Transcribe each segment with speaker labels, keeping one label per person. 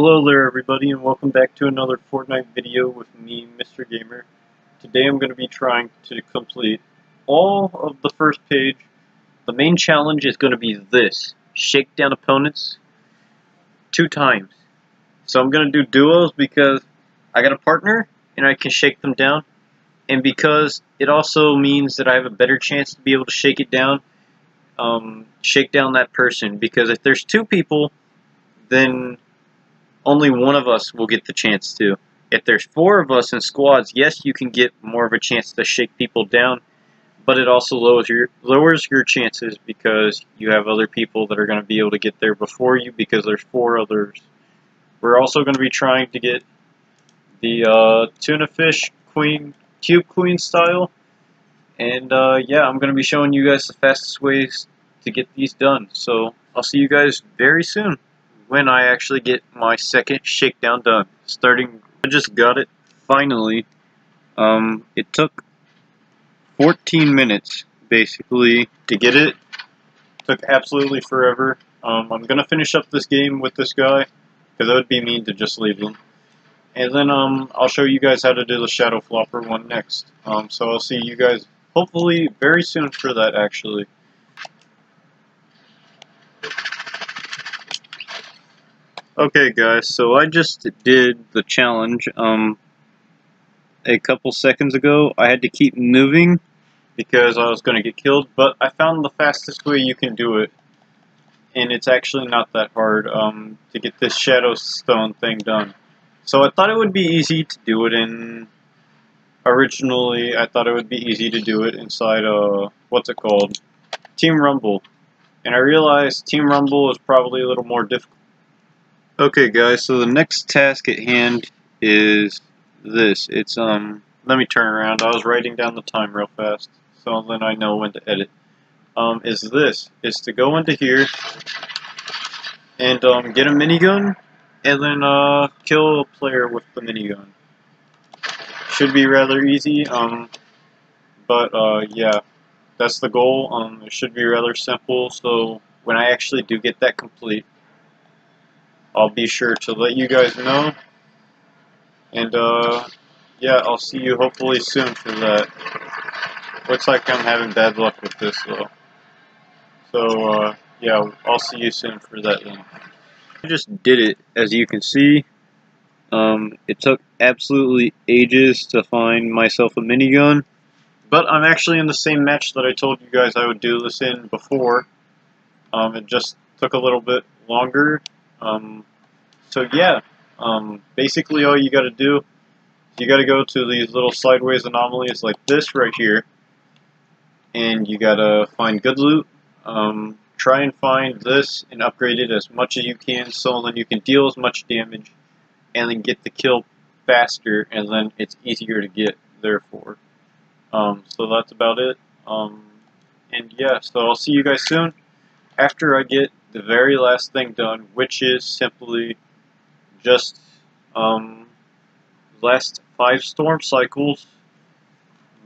Speaker 1: Hello there everybody and welcome back to another Fortnite video with me, Mr. Gamer. Today I'm going to be trying to complete all of the first page. The main challenge is going to be this, shake down opponents two times. So I'm going to do duos because I got a partner and I can shake them down and because it also means that I have a better chance to be able to shake it down, um, shake down that person because if there's two people then only one of us will get the chance to. If there's four of us in squads, yes, you can get more of a chance to shake people down, but it also lowers your lowers your chances because you have other people that are going to be able to get there before you because there's four others. We're also going to be trying to get the uh, tuna fish queen cube queen style, and uh, yeah, I'm going to be showing you guys the fastest ways to get these done. So I'll see you guys very soon when I actually get my second shakedown done. Starting, I just got it finally. Um, it took 14 minutes basically to get it. Took absolutely forever. Um, I'm gonna finish up this game with this guy because that would be mean to just leave him. And then um, I'll show you guys how to do the Shadow Flopper one next. Um, so I'll see you guys hopefully very soon for that actually. Okay guys, so I just did the challenge um, a couple seconds ago. I had to keep moving because I was going to get killed, but I found the fastest way you can do it. And it's actually not that hard um, to get this Shadow Stone thing done. So I thought it would be easy to do it in... Originally, I thought it would be easy to do it inside, uh, what's it called? Team Rumble. And I realized Team Rumble is probably a little more difficult Okay guys, so the next task at hand is this. It's, um, let me turn around. I was writing down the time real fast, so then I know when to edit. Um, is this, is to go into here, and, um, get a minigun, and then, uh, kill a player with the minigun. Should be rather easy, um, but, uh, yeah, that's the goal. Um, it should be rather simple, so when I actually do get that complete, I'll be sure to let you guys know. And, uh, yeah, I'll see you hopefully soon for that. Looks like I'm having bad luck with this, though. So, uh, yeah, I'll see you soon for that then. I just did it, as you can see. Um, it took absolutely ages to find myself a minigun. But I'm actually in the same match that I told you guys I would do this in before. Um, it just took a little bit longer um, so yeah, um, basically all you got to do, you got to go to these little sideways anomalies like this right here, and you got to find good loot. Um, try and find this and upgrade it as much as you can so then you can deal as much damage and then get the kill faster and then it's easier to get therefore. Um, so that's about it. Um, and yeah, so I'll see you guys soon after I get the very last thing done, which is simply just um, last five storm cycles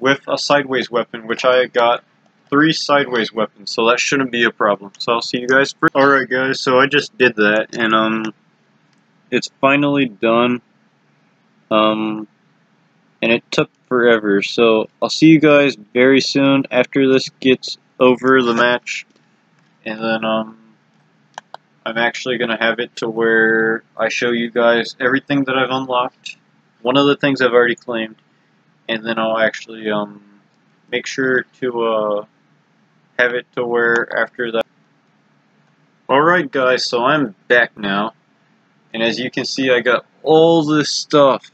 Speaker 1: with a sideways weapon, which I got three sideways weapons, so that shouldn't be a problem. So I'll see you guys. Alright guys, so I just did that, and um, it's finally done. Um, and it took forever, so I'll see you guys very soon after this gets over the match. And then, um, I'm actually going to have it to where I show you guys everything that I've unlocked. One of the things I've already claimed. And then I'll actually um, make sure to uh, have it to where after that. Alright guys, so I'm back now. And as you can see, I got all this stuff.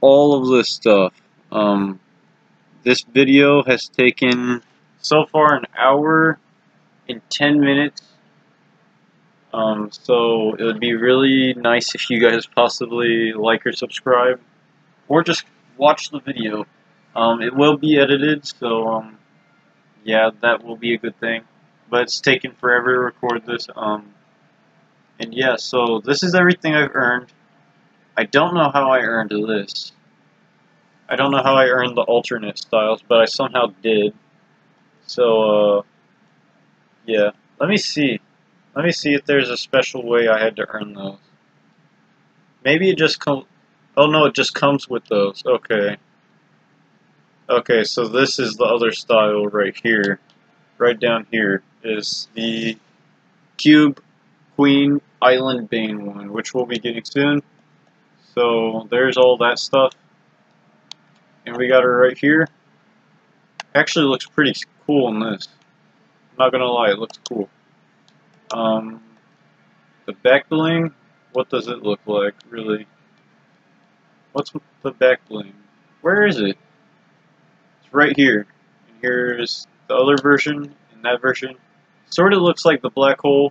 Speaker 1: All of this stuff. Um, this video has taken so far an hour and 10 minutes um, so it would be really nice if you guys possibly like or subscribe, or just watch the video. Um, it will be edited, so um, yeah, that will be a good thing. But it's taken forever to record this. Um, and yeah, so this is everything I've earned. I don't know how I earned this. I don't know how I earned the alternate styles, but I somehow did. So, uh, yeah. Let me see. Let me see if there's a special way I had to earn those. Maybe it just comes... Oh no, it just comes with those. Okay. Okay, so this is the other style right here. Right down here is the Cube Queen Island Bane one, which we'll be getting soon. So there's all that stuff. And we got her right here. Actually looks pretty cool in this. I'm not gonna lie, it looks cool. Um, the back bling, what does it look like, really? What's the back bling? Where is it? It's right here. And here's the other version, and that version. Sort of looks like the black hole.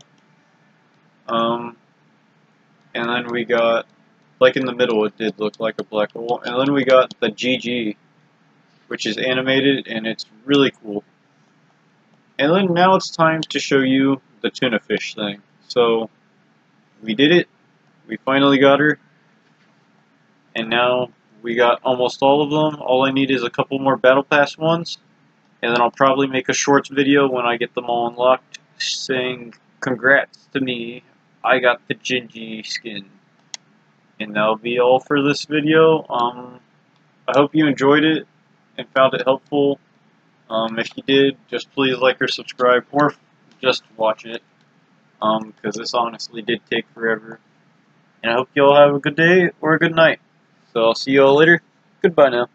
Speaker 1: Um, and then we got, like in the middle it did look like a black hole. And then we got the GG, which is animated, and it's really cool. And then now it's time to show you the tuna fish thing. So, we did it. We finally got her. And now we got almost all of them. All I need is a couple more Battle Pass ones. And then I'll probably make a shorts video when I get them all unlocked saying congrats to me. I got the Gingy skin. And that'll be all for this video. Um, I hope you enjoyed it and found it helpful. Um, if you did, just please like or subscribe, or just watch it, um, because this honestly did take forever. And I hope you all have a good day or a good night. So I'll see you all later. Goodbye now.